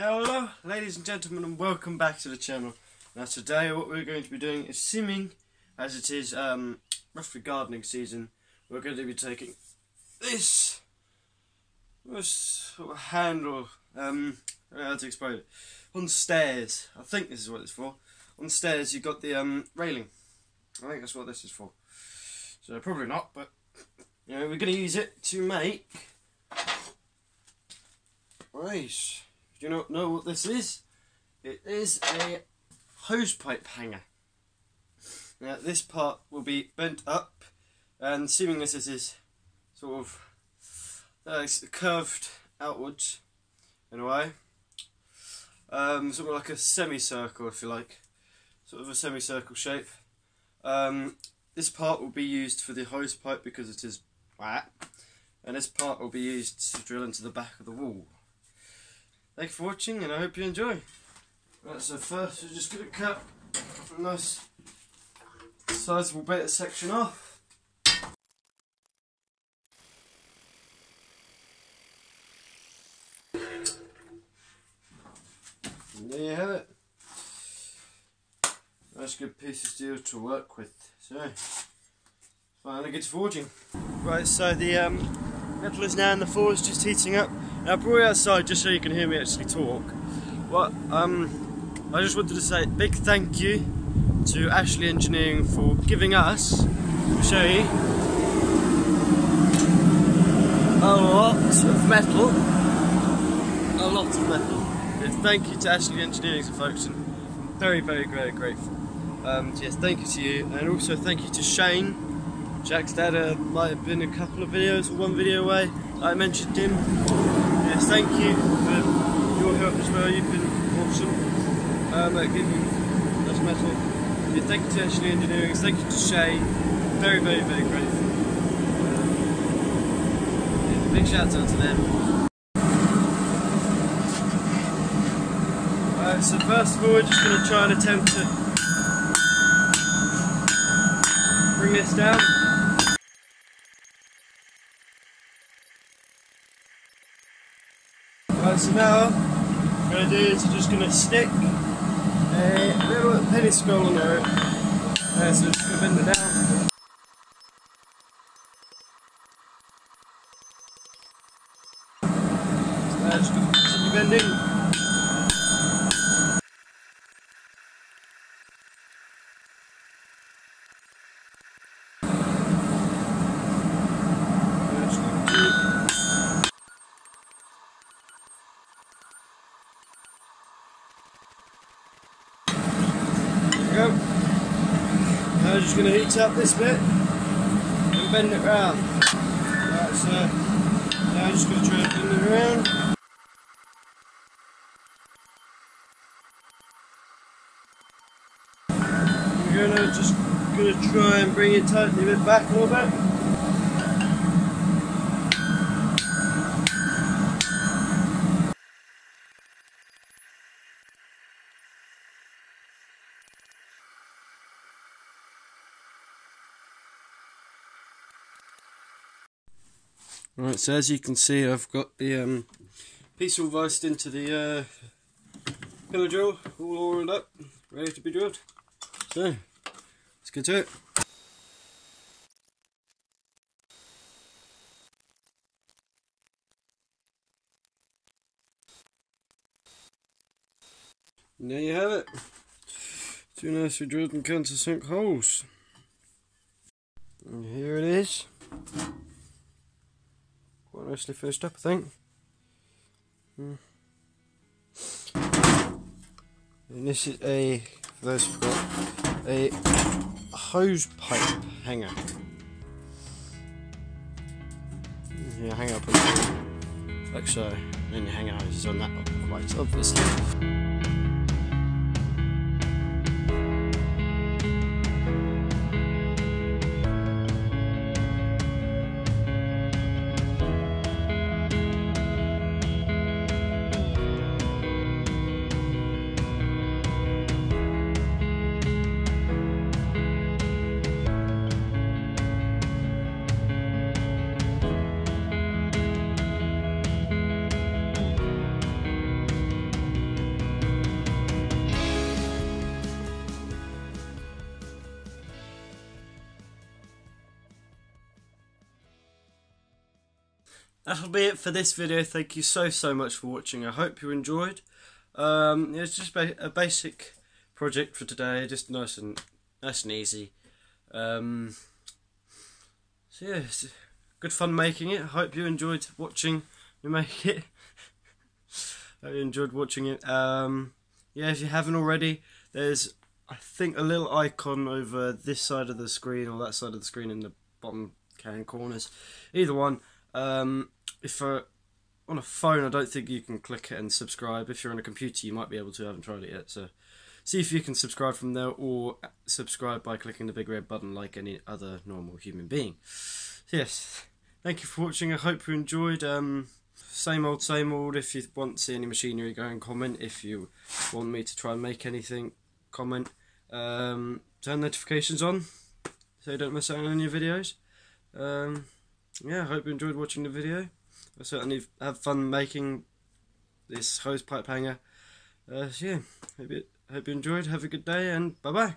Hello, ladies and gentlemen, and welcome back to the channel. Now, today, what we're going to be doing is simming, as it is um, roughly gardening season. We're going to be taking this, this sort handle, um, how to explain it, on stairs. I think this is what it's for. On stairs, you've got the um, railing. I think that's what this is for. So, probably not, but you know, we're going to use it to make. Right. Do you not know what this is? It is a hose pipe hanger. Now this part will be bent up and seeming this is sort of uh, curved outwards in a way. Um, sort of like a semicircle if you like. Sort of a semicircle shape. Um, this part will be used for the hose pipe because it is flat and this part will be used to drill into the back of the wall. Thank you for watching and I hope you enjoy. Right, so first we're just going to cut a nice sizable bit of section off. And there you have it. Nice good piece of steel to work with. So, finally gets forging. Right, so the um, metal is now in the forge, just heating up. Now it outside just so you can hear me actually talk. Well, um, I just wanted to say big thank you to Ashley Engineering for giving us, show you, a lot of metal. A lot of metal. Thank you to Ashley Engineering folks and I'm very, very, very grateful. Um, yes, thank you to you and also thank you to Shane Jack's dad uh, might have been a couple of videos one video away. I mentioned him. Thank you for your help as well. You've been awesome um, at giving us metal. Yeah, thank you to Ashley Engineering. Thank you to Shay. Very, very, very grateful. Um, yeah, big shout out to them. Alright, so first of all, we're just going to try and attempt to bring this down. So now what I'm going to do is I'm just going to stick a little penny scroll on there. Uh, so just going to bend it down. So now just going to continue bending. Just gonna keep There we go. Now I'm just going to heat up this bit and bend it round. Right, so now I'm just going to try and bend it around. We're going to just going to try and bring it tightly a bit back a little bit. Right, so as you can see, I've got the um, piece all viced into the uh, pillar drill, all oiled up, ready to be drilled. So, let's get to it. And there you have it. Two nicely drilled and countersunk holes. And here it is. Nicely finished up, I think. Hmm. And this is a, for those who forgot, a hose pipe hanger. Yeah, hang up like so. And you hang on that quite obviously. That'll be it for this video. Thank you so so much for watching. I hope you enjoyed. Um, it's just a basic project for today, just nice and nice and easy. Um, so yeah, good fun making it. I hope you enjoyed watching me make it. I enjoyed watching it. Um, yeah, if you haven't already, there's I think a little icon over this side of the screen or that side of the screen in the bottom can corners. Either one. Um, if uh, on a phone, I don't think you can click it and subscribe. If you're on a computer, you might be able to. I haven't tried it yet, so see if you can subscribe from there or subscribe by clicking the big red button like any other normal human being. Yes, thank you for watching. I hope you enjoyed. Um, same old, same old. If you want to see any machinery, go and comment. If you want me to try and make anything, comment. Um, turn notifications on so you don't miss out on any videos. Um, yeah, I hope you enjoyed watching the video. I certainly have fun making this hose pipe hanger. Uh, so yeah, hope you, hope you enjoyed. Have a good day and bye bye.